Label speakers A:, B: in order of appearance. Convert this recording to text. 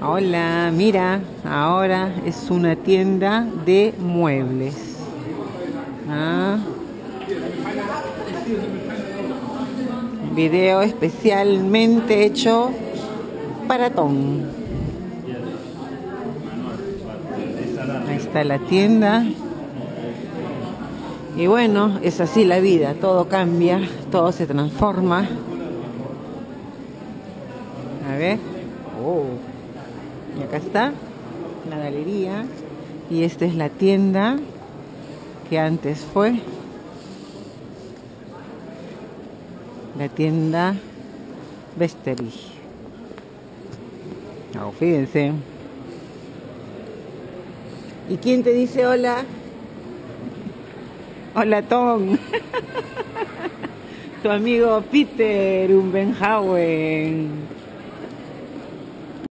A: Hola, mira, ahora es una tienda de muebles. Ah. Video especialmente hecho para Tom. Ahí está la tienda. Y bueno, es así la vida, todo cambia, todo se transforma. A ver. Oh. Y acá está la galería. Y esta es la tienda que antes fue la tienda Vesteri. Oh, fíjense. ¿Y quién te dice hola? Hola Tom. tu amigo Peter Umbenhauen.